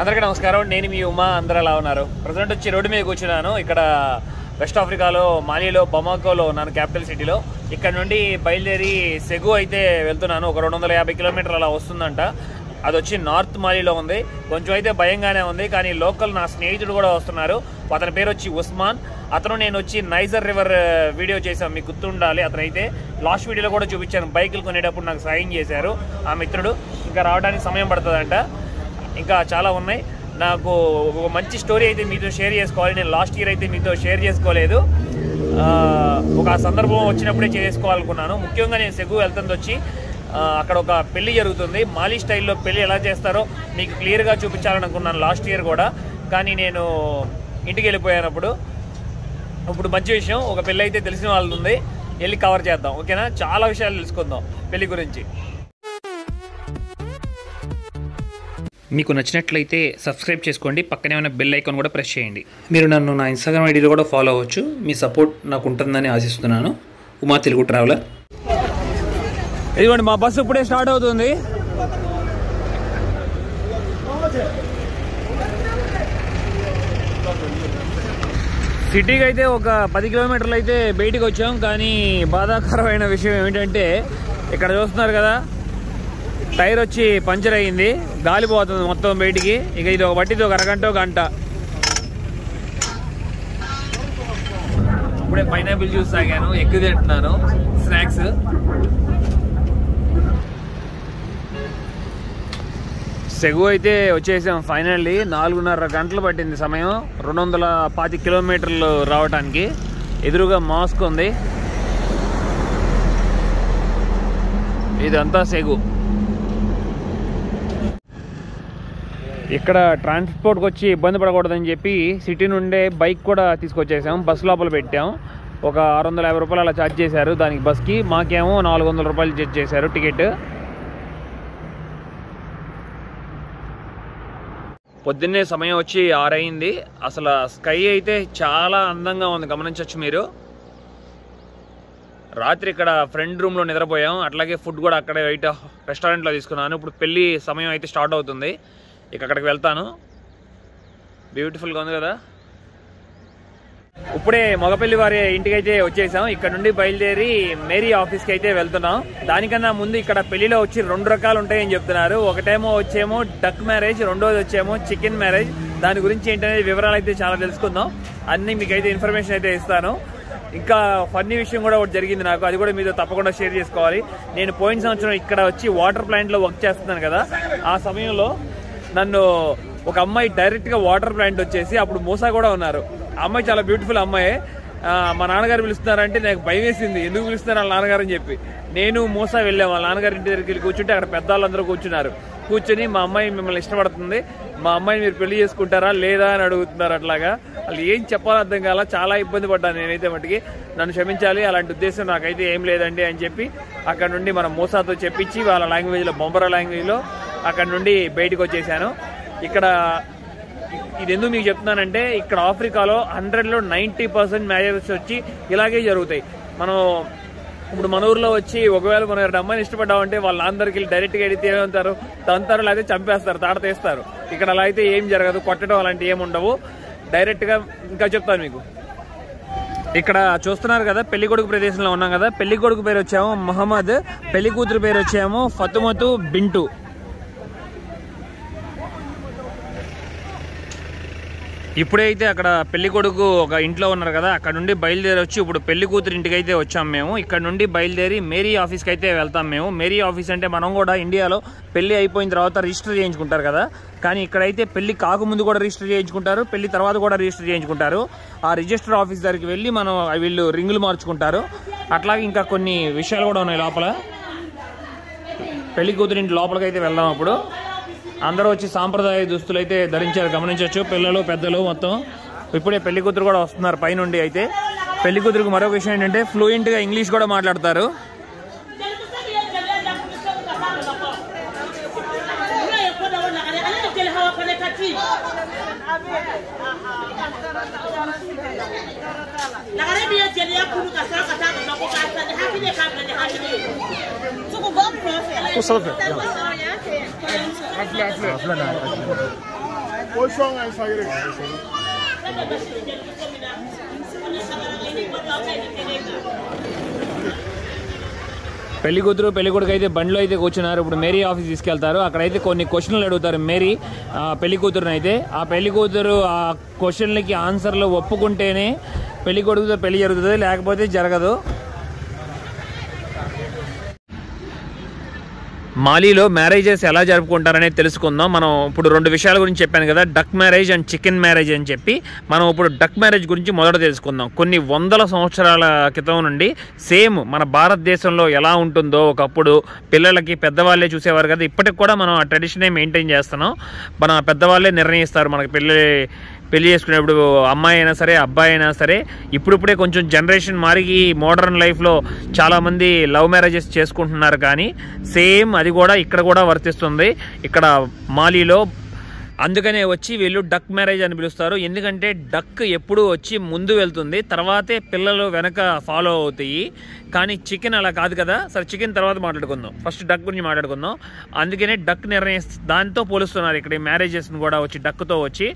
అందరికీ నమస్కారం. నేను మీ ఉమా అందరూ ఎలా ఉన్నారు? ప్రజెంట్ వచ్చి రోడ్డు మీద కూర్చున్నాను. ఇక్కడ వెస్ట్ ఆఫ్రికాలో మాలీలో బమాకోలో ఉన్నాను క్యాపిటల్ సిటీలో. ఇక్కడ నుండి బయలుదేరి సెగు అయితే వెళ్తున్నాను. ఒక రెండు వందల యాభై కిలోమీటర్లు అలా వస్తుందంట. అది వచ్చి నార్త్ మాలీలో ఉంది. కొంచెం అయితే భయంగానే ఉంది కానీ లోకల్ నా స్నేహితుడు కూడా వస్తున్నారు. అతని పేరు వచ్చి ఉస్మాన్. అతను నేను వచ్చి నైజర్ రివర్ వీడియో చేశాను మీకు గుర్తుండాలి. అతనైతే లాస్ట్ వీడియోలో కూడా చూపించాను. బైకులు కొనేటప్పుడు నాకు సాయం చేశారు ఆ మిత్రుడు. ఇంకా రావడానికి సమయం పడుతుందంట. ఇంకా చాలా ఉన్నాయి. నాకు ఒక మంచి స్టోరీ అయితే మీతో షేర్ చేసుకోవాలి. నేను లాస్ట్ ఇయర్ అయితే మీతో షేర్ చేసుకోలేదు. ఒక సందర్భం వచ్చినప్పుడే చేసుకోవాలనుకున్నాను. ముఖ్యంగా నేను సెగు వెళ్తుంది వచ్చి అక్కడ ఒక పెళ్ళి జరుగుతుంది. మాలీ స్టైల్లో పెళ్ళి ఎలా చేస్తారో మీకు క్లియర్గా చూపించాలనుకున్నాను లాస్ట్ ఇయర్ కూడా. కానీ నేను ఇంటికి వెళ్ళిపోయానప్పుడు ఇప్పుడు మంచి విషయం ఒక పెళ్ళి అయితే తెలిసిన వాళ్ళు ఉంది. వెళ్ళి కవర్ చేద్దాం. ఓకేనా? చాలా విషయాలు తెలుసుకుందాం పెళ్ళి గురించి. మీకు నచ్చినట్లయితే సబ్స్క్రైబ్ చేసుకోండి పక్కనే ఉన్న బెల్ ఐకాన్ కూడా ప్రెస్ చేయండి. మీరు నన్ను నా ఇన్స్టాగ్రామ్ ఐడీలో కూడా ఫాలో అవ్వచ్చు. మీ సపోర్ట్ నాకు ఉంటుందని ఆశిస్తున్నాను. ఉమా తెలుగు ట్రావెలర్ ఇదిగోండి మా బస్సు ఇప్పుడే స్టార్ట్ అవుతుంది. సిటీకి అయితే ఒక పది కిలోమీటర్లు అయితే బయటికి వచ్చాం కానీ బాధాకరమైన విషయం ఏమిటంటే ఇక్కడ చూస్తున్నారు కదా టైర్ వచ్చి పంచర్ అయ్యింది. గాలి పోతుంది మొత్తం బయటికి. ఇక ఇది ఒక బట్టిది ఒక అరగంట గంట. ఇప్పుడే పైనాపిల్ జ్యూస్ తాగాను. ఎక్కువ తింటున్నాను. స్నాక్స్. సెగు అయితే వచ్చేసాం ఫైనల్లీ. నాలుగున్నర గంటలు పట్టింది సమయం. రెండు వందల పాతి కిలోమీటర్లు రావడానికి ఎదురుగా మాస్క్ ఉంది. ఇదంతా సెగు. ఇక్కడ ట్రాన్స్పోర్ట్కి వచ్చి ఇబ్బంది పడకూడదని చెప్పి సిటీ నుండే బైక్ కూడా తీసుకొచ్చేసాం. బస్ లోపల పెట్టాం. ఒక ఆరు వందల యాభై రూపాయలు అలా ఛార్జ్ చేశారు. దానికి బస్కి మాకేమో నాలుగు వందల రూపాయలు ఛార్జ్ చేశారు టికెట్ పొద్దున్నే సమయం వచ్చి ఆరైంది. అసలు స్కై అయితే చాలా అందంగా ఉంది. గమనించవచ్చు మీరు. రాత్రి ఇక్కడ ఫ్రెండ్ రూమ్లో నిద్రపోయాం. అట్లాగే ఫుడ్ కూడా అక్కడే బయట రెస్టారెంట్లో తీసుకున్నాను. ఇప్పుడు పెళ్ళి సమయం అయితే స్టార్ట్ అవుతుంది. ఇక అక్కడికి వెళ్తాను. బ్యూటిఫుల్గా ఉంది కదా? ఇప్పుడే మగపల్లి వారి ఇంటికి అయితే వచ్చేసాం. ఇక్కడ నుండి బయలుదేరి మేరీ ఆఫీస్కి అయితే వెళ్తున్నాం. దానికన్నా ముందు ఇక్కడ పెళ్ళిలో వచ్చి రెండు రకాలు ఉంటాయని చెప్తున్నారు. ఒకటేమో వచ్చేమో డక్ మ్యారేజ్ రెండోది వచ్చేమో చికెన్ మ్యారేజ్ దాని గురించి ఏంటనేది వివరాలు అయితే చాలా తెలుసుకుందాం. అన్ని మీకు అయితే ఇన్ఫర్మేషన్ అయితే ఇస్తాను. ఇంకా ఫన్నీ విషయం కూడా ఒకటి జరిగింది నాకు. అది కూడా మీతో తప్పకుండా షేర్ చేసుకోవాలి. నేను పోయిన సంవత్సరం ఇక్కడ వచ్చి వాటర్ ప్లాంట్లో వర్క్ చేస్తున్నాను కదా. ఆ సమయంలో నన్ను ఒక అమ్మాయి డైరెక్ట్గా వాటర్ ప్లాంట్ వచ్చేసి అప్పుడు మూసా కూడా ఉన్నారు. అమ్మాయి చాలా బ్యూటిఫుల్ అమ్మాయి. మా నాన్నగారు పిలుస్తున్నారంటే నాకు భయం వేసింది. ఎందుకు పిలుస్తున్నారు వాళ్ళ నాన్నగారు అని చెప్పి. నేను మూసా వెళ్ళాం. వాళ్ళ నాన్నగారి ఇంటి దగ్గరికి వెళ్ళి కూర్చుంటే అక్కడ పెద్దవాళ్ళందరూ కూర్చున్నారు. కూర్చొని మా అమ్మాయి మిమ్మల్ని ఇష్టపడుతుంది. మా అమ్మాయిని మీరు పెళ్ళి చేసుకుంటారా లేదా అని అడుగుతున్నారు అట్లాగా. వాళ్ళు ఏం చెప్పాలో అర్థం కాల. చాలా ఇబ్బంది పడ్డాను నేనైతే మటుకి. నన్ను క్షమించాలి. అలాంటి ఉద్దేశం నాకైతే ఏం లేదండి అని చెప్పి అక్కడ నుండి మనం మూసాతో చెప్పించి వాళ్ళ లాంగ్వేజ్లో బొంబరా లాంగ్వేజ్లో అక్కడ నుండి బయటకు వచ్చేసాను. ఇక్కడ ఇది ఎందుకు మీకు చెప్తున్నానంటే ఇక్కడ ఆఫ్రికాలో హండ్రెడ్లో నైంటీ పర్సెంట్ మ్యారేజెస్ వచ్చి ఇలాగే జరుగుతాయి. మనం ఇప్పుడు మన ఊర్లో వచ్చి ఒకవేళ మనం ఎవరి అమ్మాయిని ఇష్టపడ్డామంటే వాళ్ళందరికీ వెళ్ళి డైరెక్ట్గా ఎడితే ఏమంటారు తంతారు లేకపోతే చంపేస్తారు తాట తీస్తారు. ఇక్కడ అలా అయితే ఏం జరగదు కొట్టడం అలాంటివి ఏమి ఉండవు. డైరెక్ట్గా ఇంకా చెప్తాను మీకు. ఇక్కడ చూస్తున్నారు కదా పెళ్ళి కొడుకు ప్రదేశంలో ఉన్నాం కదా. పెళ్ళి కొడుకు పేరు వచ్చాము మహమ్మద్. పెళ్ళి కూతురు పేరు వచ్చాము ఫతుమతు బింటు. ఇప్పుడైతే అక్కడ పెళ్ళి కొడుకు ఒక ఇంట్లో ఉన్నారు కదా అక్కడ నుండి బయలుదేరి వచ్చి ఇప్పుడు పెళ్ళి కూతురు ఇంటికి అయితే వచ్చాం మేము. ఇక్కడ నుండి బయలుదేరి మేరీ ఆఫీస్కి అయితే వెళ్తాం మేము. మేరీ ఆఫీస్ అంటే మనం కూడా ఇండియాలో పెళ్ళి అయిపోయిన తర్వాత రిజిస్టర్ చేయించుకుంటారు కదా. కానీ ఇక్కడైతే పెళ్ళి కాకముందు కూడా రిజిస్టర్ చేయించుకుంటారు పెళ్ళి తర్వాత కూడా రిజిస్టర్ చేయించుకుంటారు. ఆ రిజిస్టర్ ఆఫీస్ దగ్గరికి వెళ్ళి మనం వీళ్ళు రింగులు మార్చుకుంటారు. అట్లాగే ఇంకా కొన్ని విషయాలు కూడా ఉన్నాయి లోపల. పెళ్ళి కూతురింటి లోపలికి అయితే వెళ్దాం అప్పుడు. అందరూ వచ్చి సాంప్రదాయ దుస్తులు అయితే ధరించారు. గమనించవచ్చు పిల్లలు పెద్దలు మొత్తం. ఇప్పుడే పెళ్ళి కూతురు కూడా వస్తున్నారు పైనుండి అయితే. పెళ్ళి కూతురుకు మరొక విషయం ఏంటంటే ఫ్లూయెంట్గా ఇంగ్లీష్ కూడా మాట్లాడతారు. lagare bi ye jeliya kunu. పెళ్ళి కూతురు పెళ్ళి కొడుకు అయితే బండిలో అయితే కూర్చున్నారు. ఇప్పుడు మేరీ ఆఫీస్ తీసుకెళ్తారు. అక్కడైతే కొన్ని క్వశ్చన్లు అడుగుతారు మేరీ పెళ్ళి కూతురుని అయితే. ఆ పెళ్ళి కూతురు ఆ క్వశ్చన్లకి ఆన్సర్లు ఒప్పుకుంటేనే పెళ్ళి కొడుకుతో పెళ్ళి జరుగుతుంది లేకపోతే జరగదు. మాలీలో మ్యారేజెస్ ఎలా జరుపుకుంటారనేది తెలుసుకుందాం. మనం ఇప్పుడు రెండు విషయాల గురించి చెప్పాను కదా duck marriage and chicken marriage అని చెప్పి. మనం ఇప్పుడు డక్ మ్యారేజ్ గురించి మొదట తెలుసుకుందాం. కొన్ని వందల సంవత్సరాల క్రితం నుండి సేమ్ మన భారతదేశంలో ఎలా ఉంటుందో ఒకప్పుడు పిల్లలకి పెద్దవాళ్ళే చూసేవారు కదా ఇప్పటికి కూడా మనం ఆ ట్రెడిషనే మెయింటైన్ చేస్తున్నాం. మన పెద్దవాళ్ళే నిర్ణయిస్తారు మనకి పెళ్ళి పెళ్ళి చేసుకునేప్పుడు అమ్మాయి అయినా సరే అబ్బాయి అయినా సరే ఇప్పుడిప్పుడే కొంచెం జనరేషన్ మారిగి మోడర్న్ లైఫ్లో చాలామంది లవ్ మ్యారేజెస్ చేసుకుంటున్నారు కానీ సేమ్ అది కూడా ఇక్కడ కూడా వర్తిస్తుంది. ఇక్కడ మాలీలో అందుకనే వచ్చి వీళ్ళు డక్ మ్యారేజ్ అని పిలుస్తారు. ఎందుకంటే డక్ ఎప్పుడు వచ్చి ముందు వెళ్తుంది. తర్వాతే పిల్లలు వెనక ఫాలో అవుతాయి. కానీ చికెన్ అలా కాదు కదా. సరే చికెన్ తర్వాత మాట్లాడుకుందాం. ఫస్ట్ డక్ గురించి మాట్లాడుకుందాం. అందుకనే డక్ నిర్ణయి దాంతో పోలుస్తున్నారు ఇక్కడ మ్యారేజెస్ని కూడా వచ్చి డక్తో వచ్చి.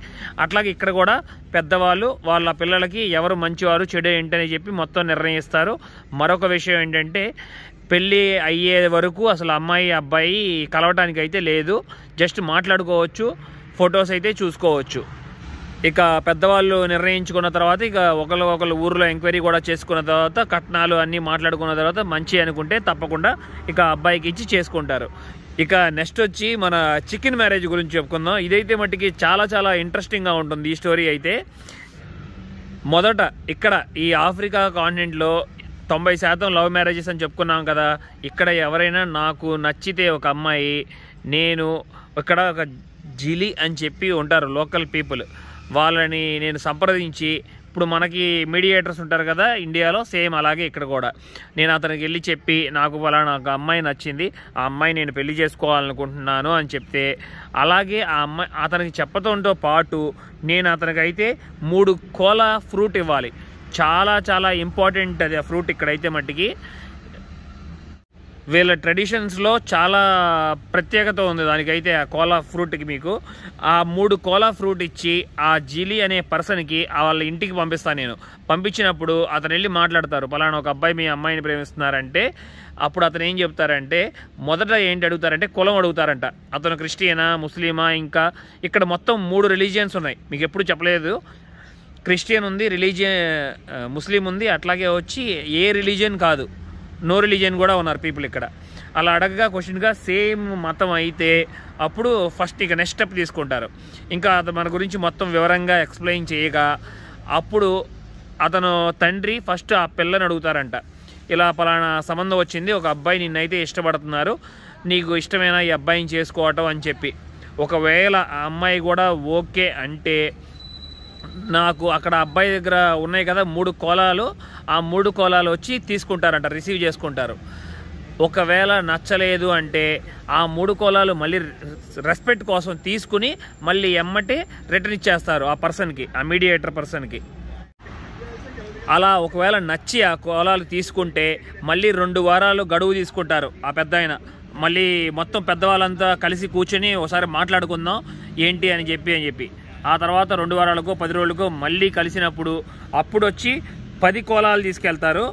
అట్లాగే ఇక్కడ కూడా పెద్దవాళ్ళు వాళ్ళ పిల్లలకి ఎవరు మంచివారు చెడు ఏంటని చెప్పి మొత్తం నిర్ణయిస్తారు మరొక విషయం ఏంటంటే పెళ్ళి అయ్యే వరకు అసలు అమ్మాయి అబ్బాయి కలవటానికి అయితే లేదు. జస్ట్ మాట్లాడుకోవచ్చు. ఫొటోస్ అయితే చూసుకోవచ్చు. ఇక పెద్దవాళ్ళు నిర్ణయించుకున్న తర్వాత ఇక ఒకరు ఒకరు ఊర్లో ఎంక్వైరీ కూడా చేసుకున్న తర్వాత కట్నాలు అన్నీ మాట్లాడుకున్న తర్వాత మంచి అనుకుంటే తప్పకుండా ఇక అబ్బాయికి ఇచ్చి చేసుకుంటారు. ఇక నెక్స్ట్ వచ్చి మన చికెన్ మ్యారేజ్ గురించి చెప్పుకుందాం. ఇదైతే మట్టికి చాలా చాలా ఇంట్రెస్టింగ్గా ఉంటుంది ఈ స్టోరీ అయితే. మొదట ఇక్కడ ఈ ఆఫ్రికా కాంటినెంట్లో తొంభై శాతం లవ్ మ్యారేజెస్ అని చెప్పుకున్నాం కదా. ఇక్కడ ఎవరైనా నాకు నచ్చితే ఒక అమ్మాయి నేను ఇక్కడ ఒక జిలి అని చెప్పి ఉంటారు లోకల్ పీపుల్. వాళ్ళని నేను సంప్రదించి ఇప్పుడు మనకి మీడియేటర్స్ ఉంటారు కదా ఇండియాలో సేమ్ అలాగే ఇక్కడ కూడా. నేను అతనికి వెళ్ళి చెప్పి నాకు ఫలానా ఒక అమ్మాయి నచ్చింది ఆ అమ్మాయి నేను పెళ్ళి చేసుకోవాలనుకుంటున్నాను అని చెప్తే అలాగే ఆ అమ్మాయి అతనికి చెప్పడంతో పాటు నేను అతనికైతే మూడు కోలా ఫ్రూట్ ఇవ్వాలి. చాలా చాలా ఇంపార్టెంట్ అది ఆ ఫ్రూట్ ఇక్కడైతే మట్టికి. వీళ్ళ ట్రెడిషన్స్లో చాలా ప్రత్యేకత ఉంది దానికైతే ఆ కోలా ఫ్రూట్కి మీకు. ఆ మూడు కోలా ఫ్రూట్ ఇచ్చి ఆ జిలి అనే పర్సన్కి వాళ్ళ ఇంటికి పంపిస్తాను నేను. పంపించినప్పుడు అతను వెళ్ళి మాట్లాడతారు. పలానా ఒక అబ్బాయి మీ అమ్మాయిని ప్రేమిస్తున్నారంటే అప్పుడు అతను ఏం చెప్తారంటే మొదట ఏంటి అడుగుతారంటే కులం అడుగుతారంట. అతను క్రిస్టియనా ముస్లిమా ఇంకా ఇక్కడ మొత్తం మూడు రిలీజియన్స్ ఉన్నాయి. మీకు ఎప్పుడు చెప్పలేదు. క్రిస్టియన్ ఉంది రిలీజియన్ ముస్లిం ఉంది అట్లాగే వచ్చి ఏ రిలీజియన్ కాదు. నో రిలీజియన్ కూడా ఉన్నారు పీపుల్ ఇక్కడ. అలా అడగగా క్వశ్చన్గా సేమ్ మతం అయితే అప్పుడు ఫస్ట్ ఇక నెక్స్ట్ స్టెప్ తీసుకుంటారు. ఇంకా అది మన గురించి మొత్తం వివరంగా ఎక్స్ప్లెయిన్ చేయగా అప్పుడు అతను తండ్రి ఫస్ట్ ఆ పిల్లని అడుగుతారంట. ఇలా పలానా సంబంధం వచ్చింది ఒక అబ్బాయి నిన్నైతే ఇష్టపడుతున్నారు నీకు ఇష్టమైన ఈ అబ్బాయిని చేసుకోవటం అని చెప్పి. ఒకవేళ ఆ అమ్మాయి కూడా ఓకే అంటే నాకు అక్కడ అబ్బాయి దగ్గర ఉన్నాయి కదా మూడు కోలాలు. ఆ మూడు కోలాలు వచ్చి తీసుకుంటారంట రిసీవ్ చేసుకుంటారు. ఒకవేళ నచ్చలేదు అంటే ఆ మూడు కోలాలు మళ్ళీ రెస్పెక్ట్ కోసం తీసుకుని మళ్ళీ ఎమ్మటే రిటర్న్ ఇచ్చేస్తారు ఆ పర్సన్కి ఆ మీడియేటర్ పర్సన్కి అలా ఒకవేళ నచ్చి ఆ కోలాలు తీసుకుంటే మళ్ళీ రెండు వారాలు గడువు తీసుకుంటారు ఆ పెద్ద ఆయన. మళ్ళీ మొత్తం పెద్దవాళ్ళంతా కలిసి కూర్చొని ఒకసారి మాట్లాడుకుందాం ఏంటి అని చెప్పి అని చెప్పి. ఆ తర్వాత రెండు వారాలకు పది రోజులకు మళ్ళీ కలిసినప్పుడు అప్పుడు వచ్చి పది కోలాలు తీసుకెళ్తారు.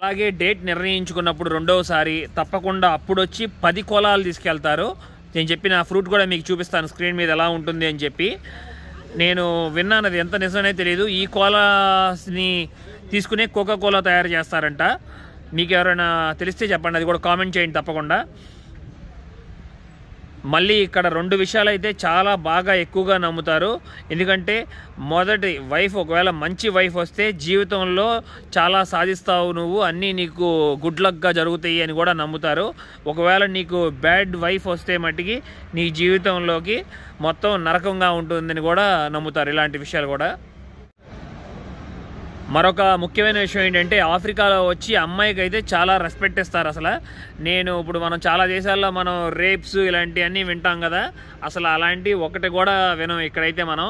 అలాగే డేట్ నిర్ణయించుకున్నప్పుడు రెండవసారి తప్పకుండా అప్పుడు వచ్చి పది కోలాలు తీసుకెళ్తారు. నేను చెప్పిన ఫ్రూట్ కూడా మీకు చూపిస్తాను స్క్రీన్ మీద ఎలా ఉంటుంది అని చెప్పి. నేను విన్నాను అది ఎంత నిజమనే తెలియదు ఈ కోలాస్ని తీసుకునే కోకా కోలా తయారు చేస్తారంట. మీకు ఎవరైనా తెలిస్తే చెప్పండి అది కూడా కామెంట్ చేయండి తప్పకుండా. మళ్ళీ ఇక్కడ రెండు విషయాలు అయితే చాలా బాగా ఎక్కువగా నమ్ముతారు. ఎందుకంటే మొదటి వైఫ్ ఒకవేళ మంచి వైఫ్ వస్తే జీవితంలో చాలా సాధిస్తావు నువ్వు అన్నీ నీకు గుడ్ లక్గా జరుగుతాయి అని కూడా నమ్ముతారు. ఒకవేళ నీకు బ్యాడ్ వైఫ్ వస్తే మట్టికి నీ జీవితంలోకి మొత్తం నరకంగా ఉంటుందని కూడా నమ్ముతారు ఇలాంటి విషయాలు కూడా. మరొక ముఖ్యమైన విషయం ఏంటంటే ఆఫ్రికాలో వచ్చి అమ్మాయికి అయితే చాలా రెస్పెక్ట్ ఇస్తారు అసలు. నేను ఇప్పుడు మనం చాలా దేశాల్లో మనం రేప్స్ ఇలాంటివన్నీ వింటాం కదా అసలు అలాంటి ఒకటి కూడా వినం ఇక్కడైతే మనం.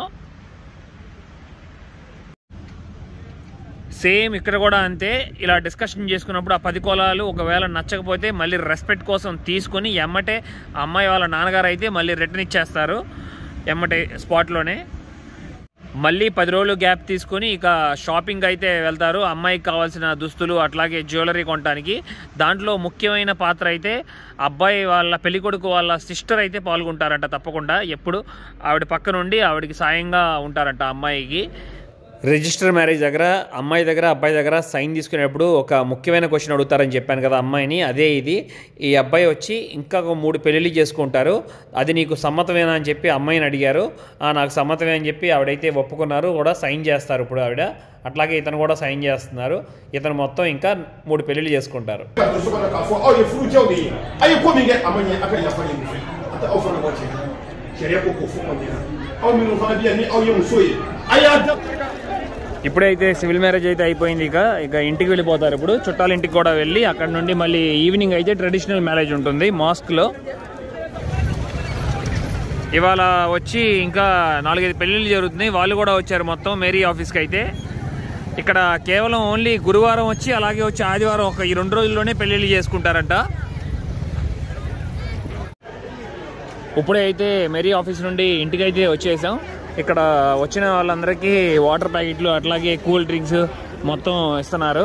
సేమ్ ఇక్కడ కూడా అంతే ఇలా డిస్కషన్ చేసుకున్నప్పుడు ఆ పది కులాలు ఒకవేళ నచ్చకపోతే మళ్ళీ రెస్పెక్ట్ కోసం తీసుకొని ఎమ్మటే అమ్మాయి వాళ్ళ నాన్నగారు అయితే మళ్ళీ రిటర్న్ ఇచ్చేస్తారు ఎమ్మటే స్పాట్లోనే మళ్ళీ పది రోజులు గ్యాప్ తీసుకుని ఇక షాపింగ్ అయితే వెళ్తారు. అమ్మాయికి కావాల్సిన దుస్తులు అట్లాగే జ్యువెలరీ కొనడానికి దాంట్లో ముఖ్యమైన పాత్ర అయితే అబ్బాయి వాళ్ళ పెళ్ళికొడుకు వాళ్ళ సిస్టర్ అయితే పాల్గొంటారంట తప్పకుండా. ఎప్పుడు? ఆవిడ పక్క నుండి ఆవిడకి సాయంగా ఉంటారంట అమ్మాయికి. రిజిస్టర్ మ్యారేజ్ దగ్గర అమ్మాయి దగ్గర అబ్బాయి దగ్గర సైన్ తీసుకునేటప్పుడు ఒక ముఖ్యమైన క్వశ్చన్ అడుగుతారని చెప్పాను కదా అమ్మాయిని అదే ఇది ఈ అబ్బాయి వచ్చి ఇంకా మూడు పెళ్ళిళ్ళు చేసుకుంటారు అది నీకు సమ్మతమేనా అని చెప్పి అమ్మాయిని అడిగారు "ఆ, నాకు సమ్మతమే అని చెప్పి ఆవిడైతే ఒప్పుకున్నారు కూడా సైన్ చేస్తారు ఇప్పుడు ఆవిడ అట్లాగే ఇతను కూడా సైన్ చేస్తున్నారు ఇతను మొత్తం ఇంకా మూడు పెళ్ళిళ్ళు చేసుకుంటారు ఇప్పుడైతే సివిల్ మ్యారేజ్ అయితే అయిపోయింది ఇక. ఇక ఇంటికి వెళ్ళిపోతారు ఇప్పుడు. చుట్టాల ఇంటికి కూడా వెళ్ళి అక్కడ నుండి మళ్ళీ ఈవినింగ్ అయితే ట్రెడిషనల్ మ్యారేజ్ ఉంటుంది మాస్క్లో. ఇవాళ వచ్చి ఇంకా నాలుగైదు పెళ్ళిళ్ళు జరుగుతున్నాయి. వాళ్ళు కూడా వచ్చారు మొత్తం మేరీ ఆఫీస్కి అయితే. ఇక్కడ కేవలం ఓన్లీ గురువారం వచ్చి అలాగే వచ్చి ఆదివారం ఒక ఈ రెండు రోజుల్లోనే పెళ్ళిళ్ళు చేసుకుంటారంట. ఇప్పుడే అయితే మెరీ ఆఫీస్ నుండి ఇంటికైతే వచ్చేసాం. ఇక్కడ వచ్చిన వాళ్ళందరికీ వాటర్ ప్యాకెట్లు అట్లాగే కూల్ డ్రింక్స్ మొత్తం ఇస్తున్నారు.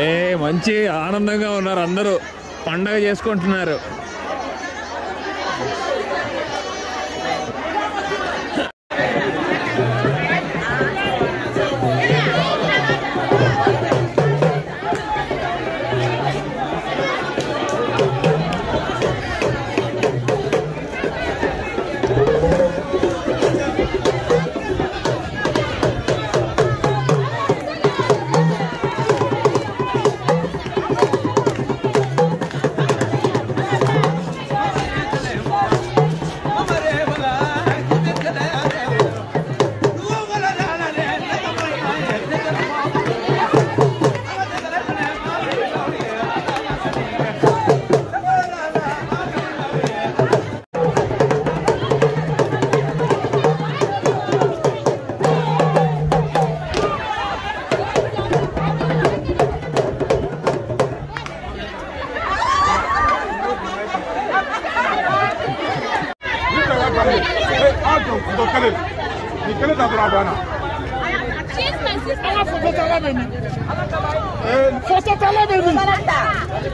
ఏ మంచి ఆనందంగా ఉన్నారు అందరూ. పండగ చేసుకుంటున్నారు. Aw kelen nin kelen ta dɔrɔn a banna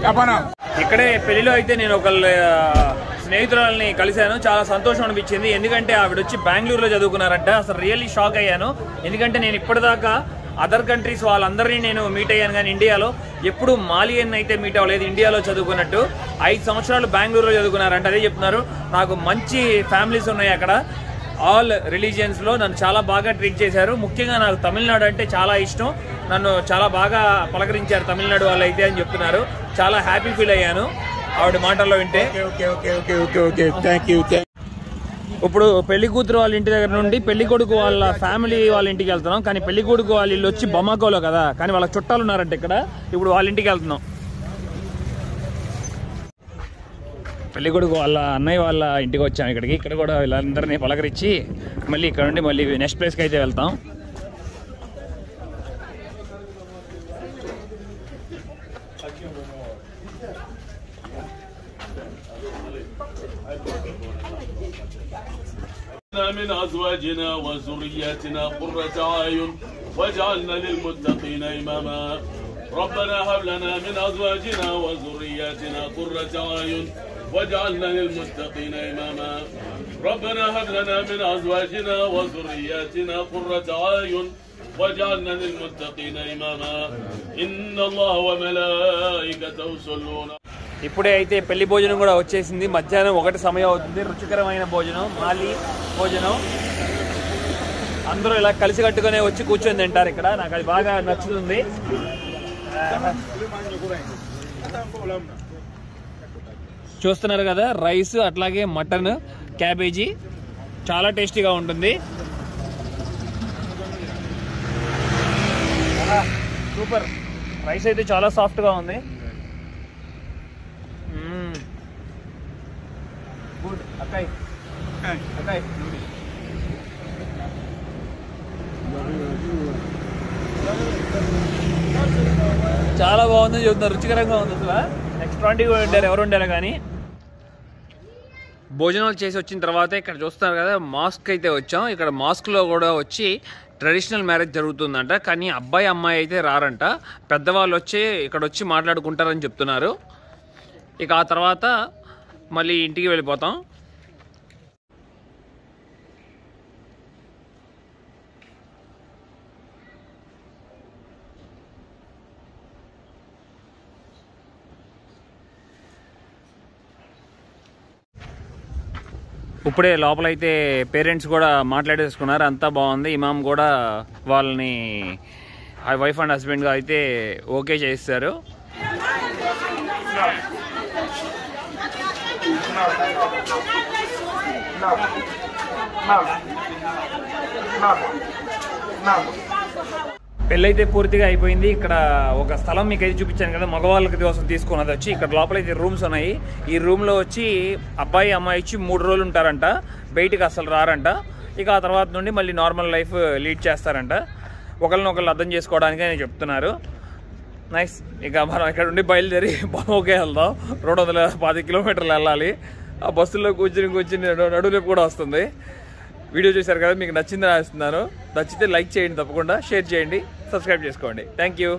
a banna. ఇక్కడే పెళ్ళిలో అయితే నేను ఒక స్నేహితురాలని కలిశాను. చాలా సంతోషం అనిపించింది. ఎందుకంటే ఆవిడ వచ్చి బెంగళూరులో చదువుకున్నారంట. అసలు రియల్లీ షాక్ అయ్యాను. ఎందుకంటే నేను ఇప్పటిదాకా అదర్ కంట్రీస్ వాళ్ళందరినీ నేను మీట్ అయ్యాను కానీ ఇండియాలో. ఎప్పుడు మాలియన్ అయితే మీట్ అవ్వలేదు. ఇండియాలో చదువుకున్నట్టు ఐదు సంవత్సరాలు బెంగళూరులో చదువుకున్నారంట అదే చెప్తున్నారు. నాకు మంచి ఫ్యామిలీస్ ఉన్నాయి అక్కడ. ఆల్ రిలీజియన్స్లో నన్ను చాలా బాగా ట్రీట్ చేశారు. ముఖ్యంగా నాకు తమిళనాడు అంటే చాలా ఇష్టం. నన్ను చాలా బాగా పలకరించారు తమిళనాడు వాళ్ళు అయితే అని చెప్తున్నారు. చాలా హ్యాపీ ఫీల్ అయ్యాను. ఆవిడ మాటల్లో వింటే okay okay okay okay okay thank you ఇప్పుడు పెళ్ళి కూతురు వాళ్ళ ఇంటి దగ్గర నుండి పెళ్ళి కొడుకు వాళ్ళ ఫ్యామిలీ వాళ్ళ ఇంటికి వెళ్తున్నాం. కానీ పెళ్ళి కొడుకు వాళ్ళ ఇల్లు వచ్చి బొమ్మకోలో కదా. కానీ వాళ్ళ చుట్టాలు ఉన్నారంటే ఇక్కడ. ఇప్పుడు వాళ్ళ ఇంటికి వెళ్తున్నాం. పెళ్ళి కొడుకు వాళ్ళ అన్నయ్య వాళ్ళ ఇంటికి వచ్చాం ఇక్కడికి. ఇక్కడ కూడా వీళ్ళందరినీ పలకరించి మళ్ళీ ఇక్కడ నుండి మళ్ళీ నెక్స్ట్ ప్లేస్కి అయితే వెళ్తాం. من أزواجنا وذرياتنا قرة أعين واجعلنا للمتقين إماما. ربنا هب لنا من أزواجنا وذرياتنا قرة أعين واجعلنا للمتقين إماما. ربنا هب لنا من أزواجنا وذرياتنا قرة أعين واجعلنا للمتقين إماما. إن الله وملائكته يصلون ఇప్పుడే అయితే పెళ్ళి భోజనం కూడా వచ్చేసింది. మధ్యాహ్నం ఒకటి సమయం అవుతుంది. రుచికరమైన భోజనం మాలి భోజనం. అందరూ ఇలా కలిసి కట్టుకునే వచ్చి కూర్చొని తింటారు ఇక్కడ. నాకు అది బాగా నచ్చుతుంది. చూస్తున్నారు కదా రైస్ అట్లాగే మటన్ క్యాబేజీ. చాలా టేస్టీగా ఉంటుంది. సూపర్. రైస్ అయితే చాలా సాఫ్ట్గా ఉంది. గుడ్. అక్కాయ్. అక్కాయ్. చాలా బాగుందని చెబుతున్నారు రుచికరంగా ఉంది అసలు ఎక్స్ట్రాంటివ్గా ఉండారు ఎవరు ఉండారు కానీ. భోజనాలు చేసి వచ్చిన తర్వాత ఇక్కడ చూస్తున్నారు కదా మాస్క్ అయితే వచ్చాం. ఇక్కడ మాస్క్లో కూడా వచ్చి ట్రెడిషనల్ మ్యారేజ్ జరుగుతుందంట. కానీ అబ్బాయి అమ్మాయి అయితే రారంట. పెద్దవాళ్ళు వచ్చి ఇక్కడ వచ్చి మాట్లాడుకుంటారని చెప్తున్నారు. ఇక ఆ తర్వాత మళ్ళీ ఇంటికి వెళ్ళిపోతాం. ఇప్పుడే లోపలైతే పేరెంట్స్ కూడా మాట్లాడేసుకున్నారు. అంతా బాగుంది. ఇమామ్ కూడా వాళ్ళని వైఫ్ అండ్ హస్బెండ్గా అయితే ఓకే చేస్తారు. పెళ్ళైతే పూర్తిగా అయిపోయింది. ఇక్కడ ఒక స్థలం మీకు అయితే చూపించాను కదా మగవాళ్ళకి కోసం తీసుకున్నది వచ్చి ఇక్కడ లోపలైతే రూమ్స్ ఉన్నాయి. ఈ రూమ్లో వచ్చి అబ్బాయి అమ్మాయి వచ్చి మూడు రోజులు ఉంటారంట. బయటికి అసలు రారంట. ఇక ఆ తర్వాత నుండి మళ్ళీ నార్మల్ లైఫ్ లీడ్ చేస్తారంట. ఒకరిని ఒకళ్ళు అర్థం చేసుకోవడానికి నేను చెప్తున్నారు. నైస్ ఇక మనం ఇక్కడ నుండి బయలుదేరి బొమ్మకే వెళ్దాం. రెండు వందల పది కిలోమీటర్లు వెళ్ళాలి. ఆ బస్సులో కూర్చుని కూర్చుని నడువులేపు కూడా వస్తుంది. వీడియో చూశారు కదా మీకు నచ్చిందని ఆశిస్తున్నాను. నచ్చితే లైక్ చేయండి తప్పకుండా షేర్ చేయండి సబ్స్క్రైబ్ చేసుకోండి. Thank you